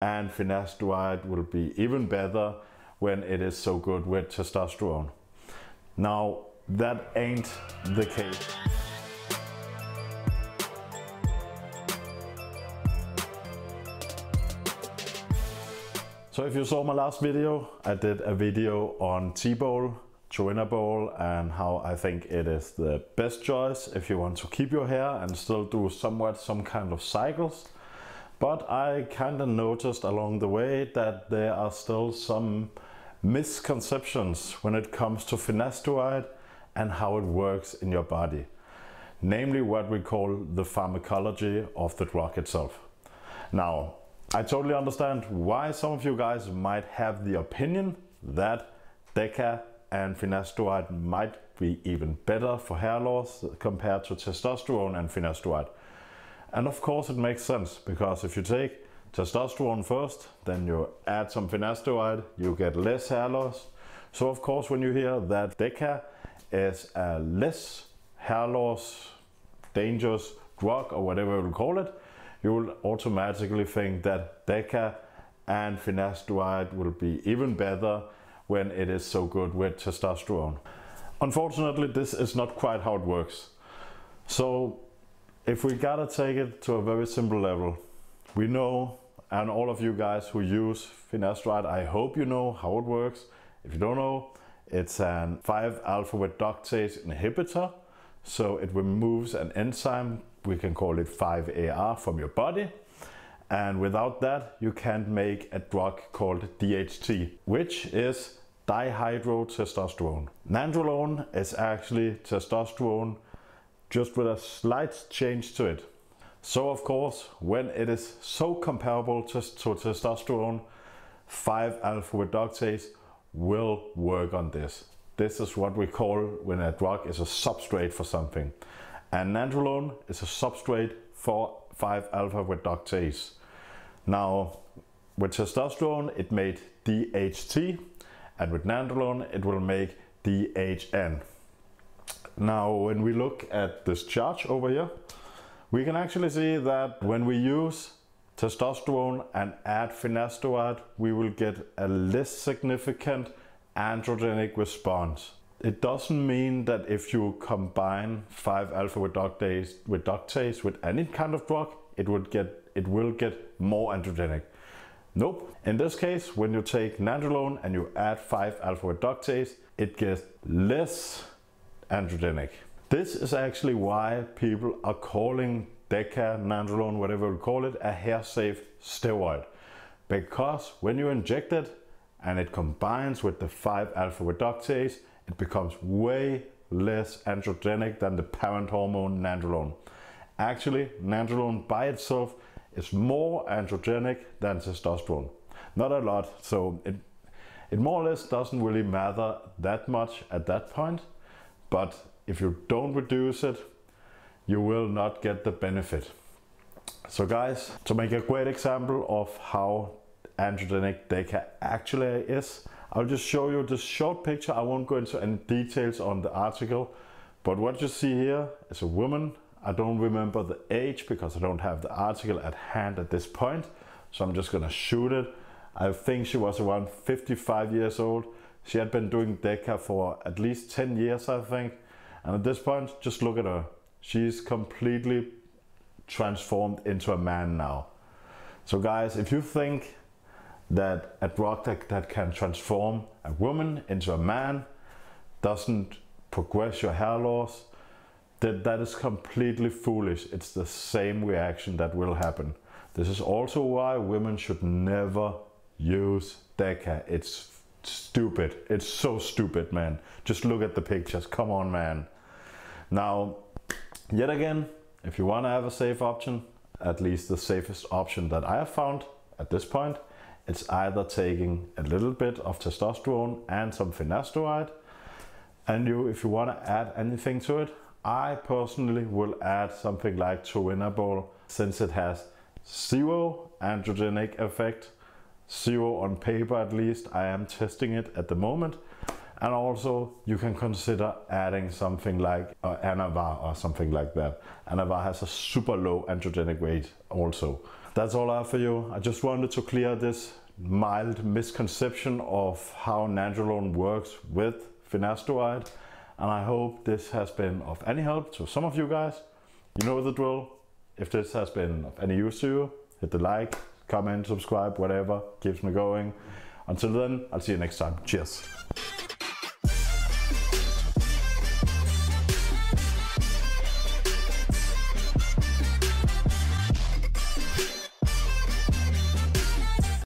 and finasteride will be even better when it is so good with testosterone. Now, that ain't the case. So if you saw my last video, I did a video on T-Bol, Bol and how I think it is the best choice if you want to keep your hair and still do somewhat some kind of cycles. But I kind of noticed along the way that there are still some misconceptions when it comes to finasteride and how it works in your body. Namely what we call the pharmacology of the drug itself. Now, I totally understand why some of you guys might have the opinion that Deca and finasteride might be even better for hair loss compared to testosterone and finasteride. And of course it makes sense because if you take testosterone first, then you add some finasteride, you get less hair loss. So of course when you hear that Deca is a less hair loss dangerous drug or whatever you call it, you will automatically think that Deca and finasteride will be even better when it is so good with testosterone. Unfortunately, this is not quite how it works. So if we gotta take it to a very simple level, we know, and all of you guys who use finasteride, I hope you know how it works. If you don't know, it's an 5-alpha reductase inhibitor. So it removes an enzyme we can call it 5AR from your body. And without that, you can't make a drug called DHT, which is dihydrotestosterone. Nandrolone is actually testosterone just with a slight change to it. So of course, when it is so comparable to, to testosterone, 5-alpha reductase will work on this. This is what we call when a drug is a substrate for something. And nandrolone is a substrate for 5-alpha reductase. Now, with testosterone, it made DHT, and with nandrolone, it will make DHN. Now, when we look at this chart over here, we can actually see that when we use testosterone and add finasteride, we will get a less significant androgenic response. It doesn't mean that if you combine 5-alpha reductase, reductase with any kind of drug, it would get it will get more androgenic. Nope. In this case, when you take nandrolone and you add 5-alpha reductase, it gets less androgenic. This is actually why people are calling Deca, nandrolone, whatever we call it, a hair-safe steroid. Because when you inject it and it combines with the 5-alpha reductase, it becomes way less androgenic than the parent hormone nandrolone. Actually, nandrolone by itself is more androgenic than testosterone. Not a lot, so it, it more or less doesn't really matter that much at that point. But if you don't reduce it, you will not get the benefit. So guys, to make a great example of how androgenic Deca actually is, I'll just show you this short picture. I won't go into any details on the article, but what you see here is a woman. I don't remember the age because I don't have the article at hand at this point. So I'm just gonna shoot it. I think she was around 55 years old. She had been doing DECA for at least 10 years, I think. And at this point, just look at her. She's completely transformed into a man now. So guys, if you think that a drug that, that can transform a woman into a man doesn't progress your hair loss, that, that is completely foolish. It's the same reaction that will happen. This is also why women should never use DECA. It's stupid. It's so stupid, man. Just look at the pictures. Come on, man. Now, yet again, if you want to have a safe option, at least the safest option that I have found at this point, it's either taking a little bit of testosterone and some finasteride. And you, if you want to add anything to it, I personally will add something like Turinabol since it has zero androgenic effect, zero on paper at least. I am testing it at the moment. And also you can consider adding something like uh, Anavar or something like that. Anavar has a super low androgenic rate also. that's all I have for you. I just wanted to clear this mild misconception of how Nandrolone works with finasteride and I hope this has been of any help to some of you guys. You know the drill. If this has been of any use to you, hit the like, comment, subscribe, whatever, keeps me going. Until then, I'll see you next time. Cheers.